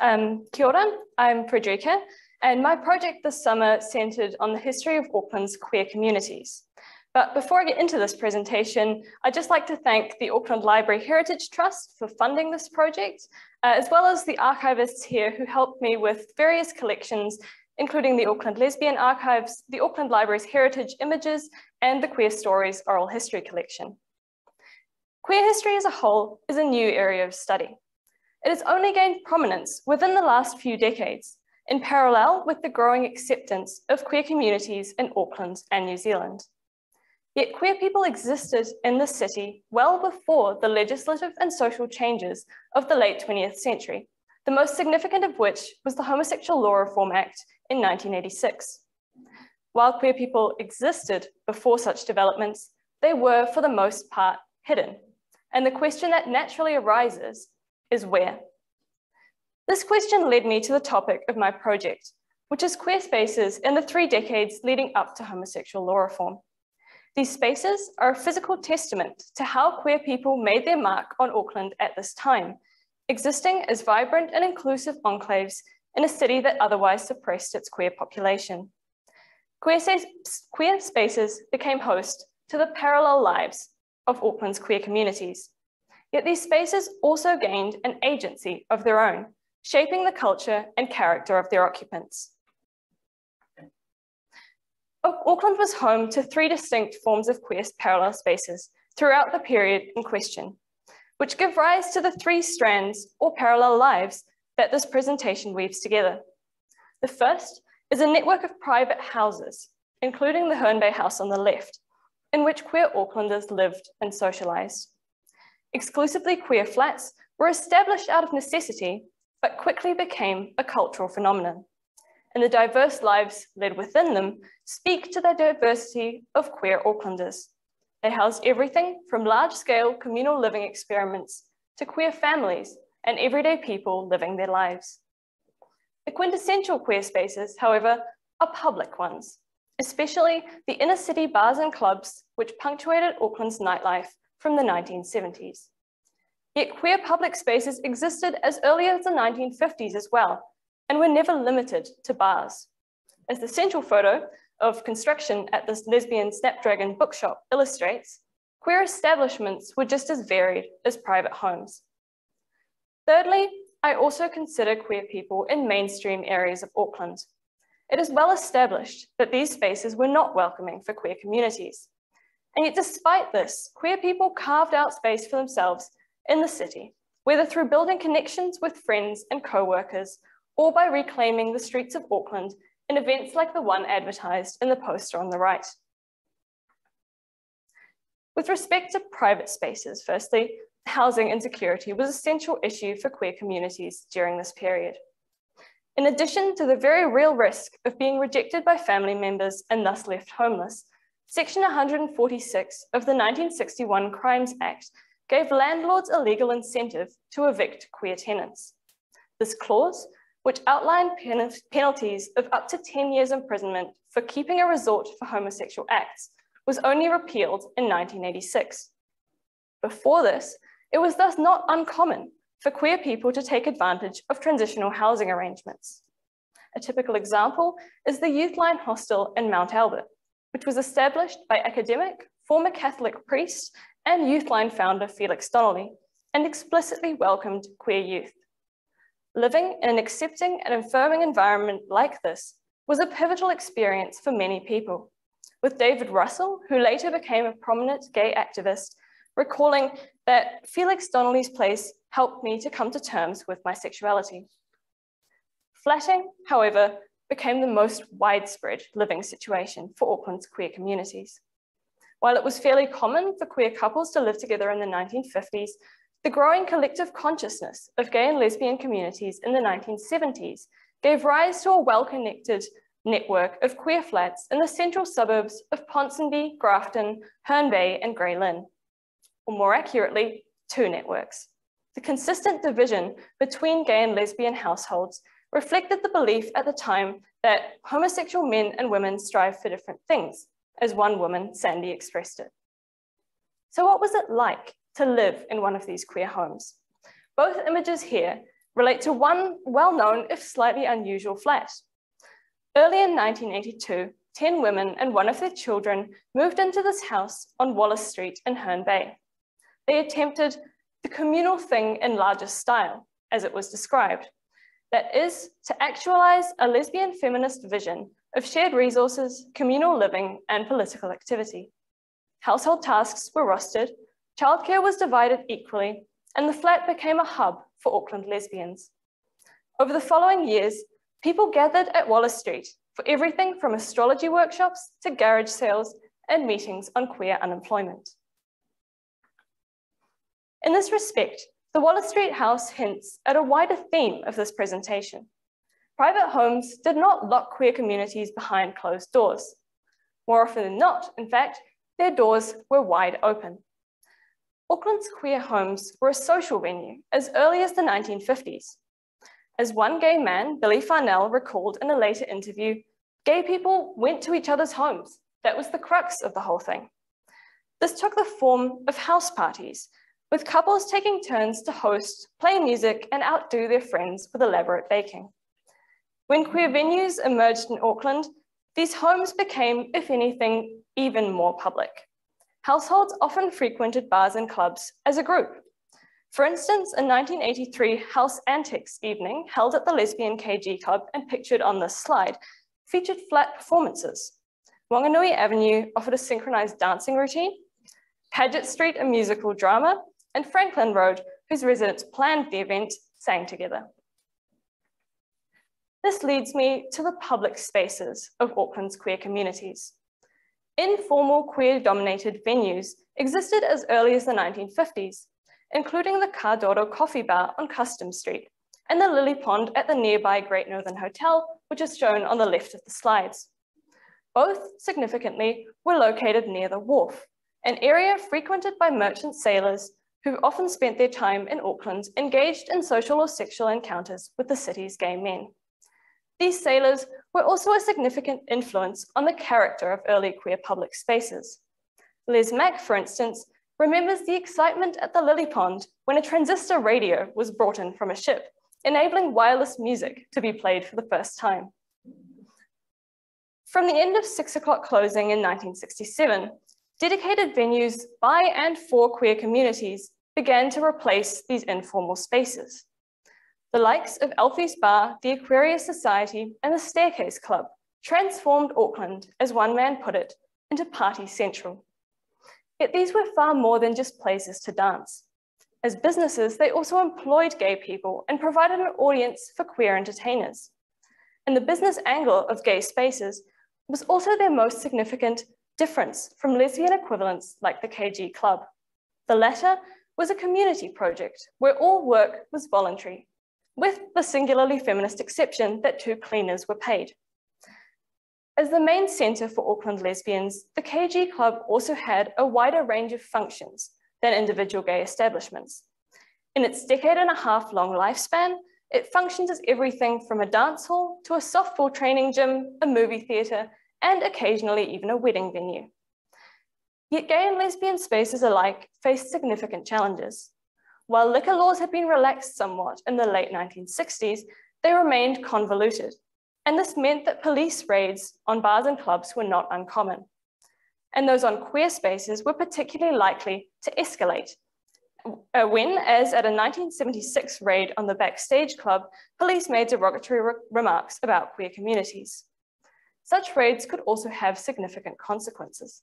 Um, kia ora, I'm Friederike, and my project this summer centered on the history of Auckland's queer communities. But before I get into this presentation, I'd just like to thank the Auckland Library Heritage Trust for funding this project, uh, as well as the archivists here who helped me with various collections, including the Auckland Lesbian Archives, the Auckland Library's Heritage Images, and the Queer Stories Oral History Collection. Queer history as a whole is a new area of study. It has only gained prominence within the last few decades, in parallel with the growing acceptance of queer communities in Auckland and New Zealand. Yet queer people existed in the city well before the legislative and social changes of the late 20th century, the most significant of which was the Homosexual Law Reform Act in 1986. While queer people existed before such developments, they were for the most part hidden. And the question that naturally arises is where? This question led me to the topic of my project, which is queer spaces in the three decades leading up to homosexual law reform. These spaces are a physical testament to how queer people made their mark on Auckland at this time, existing as vibrant and inclusive enclaves in a city that otherwise suppressed its queer population. Queer, queer spaces became host to the parallel lives of Auckland's queer communities. Yet these spaces also gained an agency of their own, shaping the culture and character of their occupants. Auckland was home to three distinct forms of queer parallel spaces throughout the period in question, which give rise to the three strands or parallel lives that this presentation weaves together. The first is a network of private houses, including the Herne Bay House on the left, in which queer Aucklanders lived and socialised. Exclusively queer flats were established out of necessity, but quickly became a cultural phenomenon. And the diverse lives led within them speak to the diversity of queer Aucklanders. They house everything from large-scale communal living experiments to queer families and everyday people living their lives. The quintessential queer spaces, however, are public ones, especially the inner city bars and clubs which punctuated Auckland's nightlife from the 1970s. Yet queer public spaces existed as early as the 1950s as well, and were never limited to bars. As the central photo of construction at this lesbian Snapdragon bookshop illustrates, queer establishments were just as varied as private homes. Thirdly, I also consider queer people in mainstream areas of Auckland, it is well established that these spaces were not welcoming for queer communities. And yet despite this, queer people carved out space for themselves in the city, whether through building connections with friends and co-workers, or by reclaiming the streets of Auckland in events like the one advertised in the poster on the right. With respect to private spaces, firstly, housing insecurity was a central issue for queer communities during this period. In addition to the very real risk of being rejected by family members and thus left homeless, Section 146 of the 1961 Crimes Act gave landlords a legal incentive to evict queer tenants. This clause, which outlined pen penalties of up to 10 years imprisonment for keeping a resort for homosexual acts, was only repealed in 1986. Before this, it was thus not uncommon for queer people to take advantage of transitional housing arrangements. A typical example is the Youthline Hostel in Mount Albert, which was established by academic, former Catholic priest, and Youthline founder Felix Donnelly, and explicitly welcomed queer youth. Living in an accepting and affirming environment like this was a pivotal experience for many people, with David Russell, who later became a prominent gay activist, recalling that Felix Donnelly's place helped me to come to terms with my sexuality. Flatting, however, became the most widespread living situation for Auckland's queer communities. While it was fairly common for queer couples to live together in the 1950s, the growing collective consciousness of gay and lesbian communities in the 1970s gave rise to a well-connected network of queer flats in the central suburbs of Ponsonby, Grafton, Herne Bay, and Grey Lynn. Or more accurately, two networks. The consistent division between gay and lesbian households reflected the belief at the time that homosexual men and women strive for different things, as one woman, Sandy, expressed it. So what was it like to live in one of these queer homes? Both images here relate to one well-known, if slightly unusual flat. Early in 1982, 10 women and one of their children moved into this house on Wallace Street in Herne Bay. They attempted the communal thing in larger style, as it was described, that is to actualize a lesbian feminist vision of shared resources, communal living, and political activity. Household tasks were rostered, childcare was divided equally, and the flat became a hub for Auckland lesbians. Over the following years, people gathered at Wallace Street for everything from astrology workshops to garage sales and meetings on queer unemployment. In this respect, the Wallace Street House hints at a wider theme of this presentation. Private homes did not lock queer communities behind closed doors. More often than not, in fact, their doors were wide open. Auckland's queer homes were a social venue as early as the 1950s. As one gay man, Billy Farnell, recalled in a later interview, gay people went to each other's homes. That was the crux of the whole thing. This took the form of house parties, with couples taking turns to host, play music, and outdo their friends with elaborate baking. When queer venues emerged in Auckland, these homes became, if anything, even more public households often frequented bars and clubs as a group. For instance, a 1983 House Antics evening held at the Lesbian KG Club and pictured on this slide featured flat performances. Wanganui Avenue offered a synchronized dancing routine, Paget Street a musical drama, and Franklin Road, whose residents planned the event, sang together. This leads me to the public spaces of Auckland's queer communities. Informal queer-dominated venues existed as early as the 1950s, including the Cardoro Coffee Bar on Custom Street and the Lily Pond at the nearby Great Northern Hotel, which is shown on the left of the slides. Both, significantly, were located near the wharf, an area frequented by merchant sailors who often spent their time in Auckland engaged in social or sexual encounters with the city's gay men. These sailors were also a significant influence on the character of early queer public spaces. Les Mack, for instance, remembers the excitement at the Lily Pond when a transistor radio was brought in from a ship, enabling wireless music to be played for the first time. From the end of six o'clock closing in 1967, dedicated venues by and for queer communities began to replace these informal spaces. The likes of Alfie's Bar, the Aquarius Society, and the Staircase Club transformed Auckland, as one man put it, into party central. Yet these were far more than just places to dance. As businesses, they also employed gay people and provided an audience for queer entertainers. And the business angle of gay spaces was also their most significant difference from lesbian equivalents like the KG Club. The latter was a community project where all work was voluntary with the singularly feminist exception that two cleaners were paid. As the main centre for Auckland lesbians, the KG Club also had a wider range of functions than individual gay establishments. In its decade and a half long lifespan, it functions as everything from a dance hall to a softball training gym, a movie theatre, and occasionally even a wedding venue. Yet gay and lesbian spaces alike face significant challenges. While liquor laws had been relaxed somewhat in the late 1960s, they remained convoluted. And this meant that police raids on bars and clubs were not uncommon. And those on queer spaces were particularly likely to escalate. Uh, when, as at a 1976 raid on the Backstage Club, police made derogatory re remarks about queer communities. Such raids could also have significant consequences.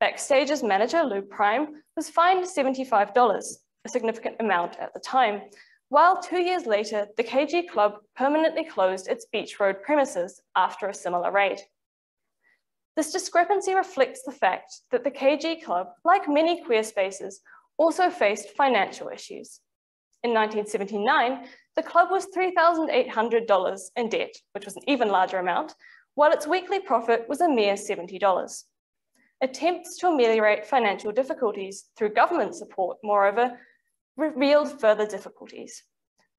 Backstage's manager, Lou Prime, was fined $75 a significant amount at the time, while two years later, the KG Club permanently closed its Beach Road premises after a similar raid. This discrepancy reflects the fact that the KG Club, like many queer spaces, also faced financial issues. In 1979, the club was $3,800 in debt, which was an even larger amount, while its weekly profit was a mere $70. Attempts to ameliorate financial difficulties through government support, moreover, revealed further difficulties.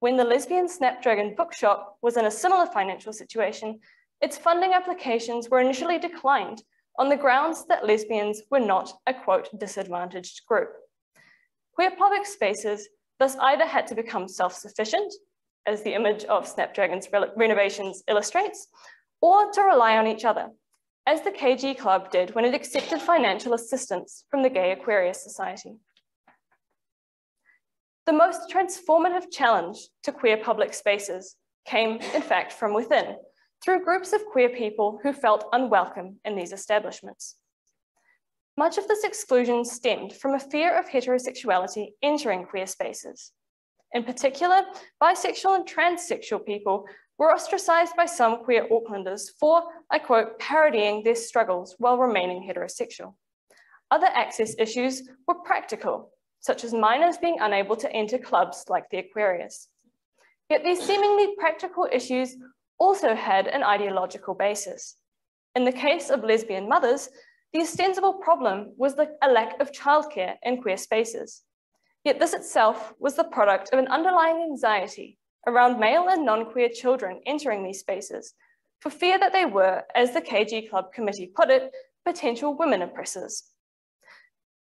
When the Lesbian Snapdragon bookshop was in a similar financial situation, its funding applications were initially declined on the grounds that lesbians were not a quote disadvantaged group. Queer public spaces thus either had to become self-sufficient as the image of Snapdragon's renovations illustrates, or to rely on each other, as the KG Club did when it accepted financial assistance from the Gay Aquarius Society. The most transformative challenge to queer public spaces came, in fact, from within, through groups of queer people who felt unwelcome in these establishments. Much of this exclusion stemmed from a fear of heterosexuality entering queer spaces. In particular, bisexual and transsexual people were ostracized by some queer Aucklanders for, I quote, parodying their struggles while remaining heterosexual. Other access issues were practical, such as minors being unable to enter clubs like the Aquarius. Yet these seemingly practical issues also had an ideological basis. In the case of lesbian mothers, the ostensible problem was the, a lack of childcare in queer spaces. Yet this itself was the product of an underlying anxiety around male and non-queer children entering these spaces for fear that they were, as the KG Club committee put it, potential women oppressors.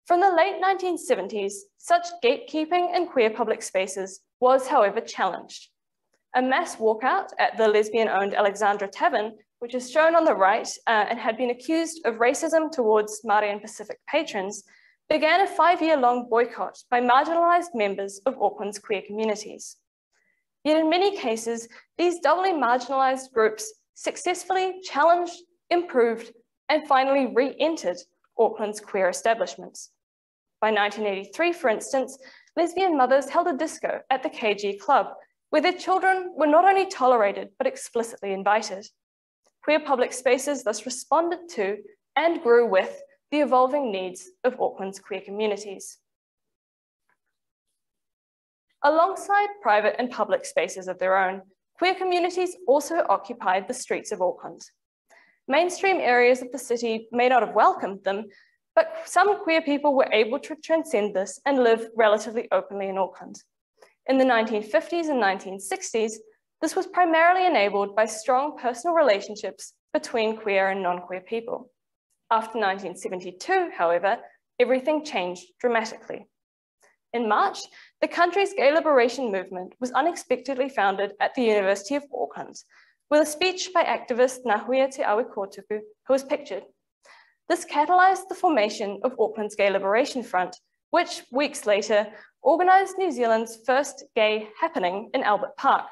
From the late 1970s, such gatekeeping in queer public spaces was, however, challenged. A mass walkout at the lesbian-owned Alexandra Tavern, which is shown on the right uh, and had been accused of racism towards Māori and Pacific patrons, began a five-year-long boycott by marginalized members of Auckland's queer communities. Yet in many cases, these doubly marginalized groups successfully challenged, improved, and finally re-entered Auckland's queer establishments. By 1983, for instance, lesbian mothers held a disco at the KG Club, where their children were not only tolerated, but explicitly invited. Queer public spaces thus responded to and grew with the evolving needs of Auckland's queer communities. Alongside private and public spaces of their own, queer communities also occupied the streets of Auckland. Mainstream areas of the city may not have welcomed them, but some queer people were able to transcend this and live relatively openly in Auckland. In the 1950s and 1960s, this was primarily enabled by strong personal relationships between queer and non-queer people. After 1972, however, everything changed dramatically. In March, the country's gay liberation movement was unexpectedly founded at the University of Auckland with a speech by activist Ngahuia Te Awekotuku, who was pictured. This catalyzed the formation of Auckland's Gay Liberation Front, which weeks later organised New Zealand's first gay happening in Albert Park.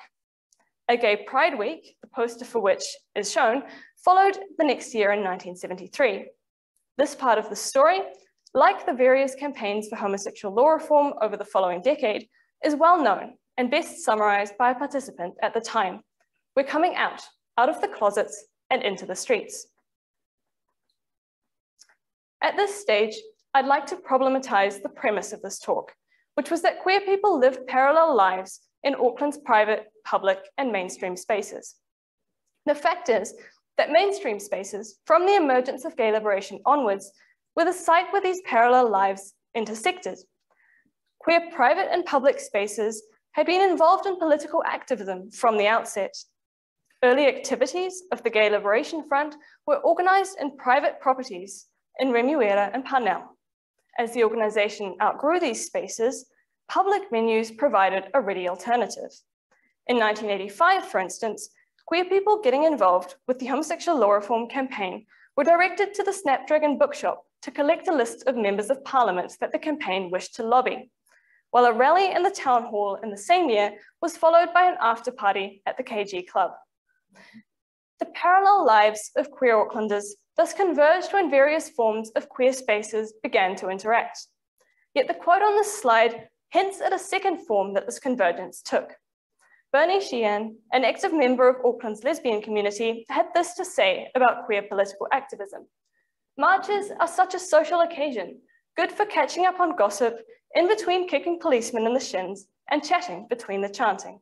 A gay pride week, the poster for which is shown, followed the next year in 1973. This part of the story, like the various campaigns for homosexual law reform over the following decade, is well known and best summarized by a participant at the time, we're coming out, out of the closets and into the streets. At this stage, I'd like to problematize the premise of this talk, which was that queer people live parallel lives in Auckland's private, public, and mainstream spaces. The fact is that mainstream spaces, from the emergence of gay liberation onwards, were the site where these parallel lives intersected. Queer private and public spaces had been involved in political activism from the outset, Early activities of the Gay Liberation Front were organized in private properties in Remuera and Parnell. As the organization outgrew these spaces, public venues provided a ready alternative. In 1985, for instance, queer people getting involved with the homosexual law reform campaign were directed to the Snapdragon bookshop to collect a list of members of parliament that the campaign wished to lobby, while a rally in the town hall in the same year was followed by an after party at the KG Club. The parallel lives of queer Aucklanders thus converged when various forms of queer spaces began to interact. Yet the quote on this slide hints at a second form that this convergence took. Bernie Sheehan, an active member of Auckland's lesbian community, had this to say about queer political activism. Marches are such a social occasion, good for catching up on gossip, in between kicking policemen in the shins and chatting between the chanting.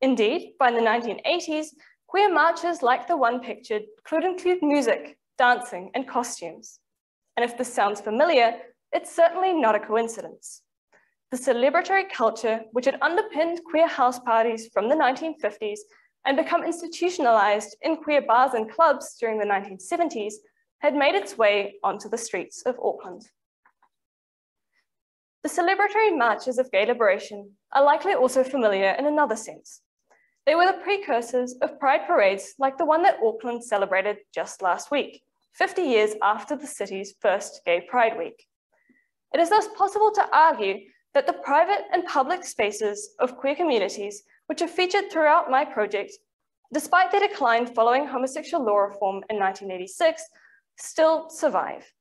Indeed, by the 1980s, queer marches like the one pictured could include music, dancing, and costumes. And if this sounds familiar, it's certainly not a coincidence. The celebratory culture, which had underpinned queer house parties from the 1950s and become institutionalized in queer bars and clubs during the 1970s, had made its way onto the streets of Auckland. the celebratory marches of gay liberation are likely also familiar in another sense. They were the precursors of pride parades like the one that Auckland celebrated just last week, 50 years after the city's first Gay Pride Week. It is thus possible to argue that the private and public spaces of queer communities, which are featured throughout my project, despite their decline following homosexual law reform in 1986, still survive.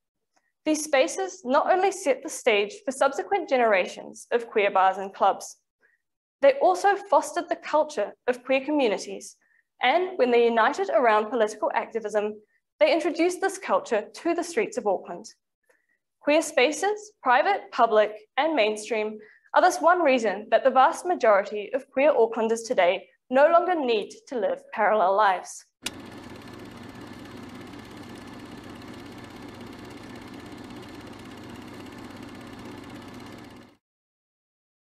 These spaces not only set the stage for subsequent generations of queer bars and clubs, they also fostered the culture of queer communities. And when they united around political activism, they introduced this culture to the streets of Auckland. Queer spaces, private, public, and mainstream, are thus one reason that the vast majority of queer Aucklanders today no longer need to live parallel lives.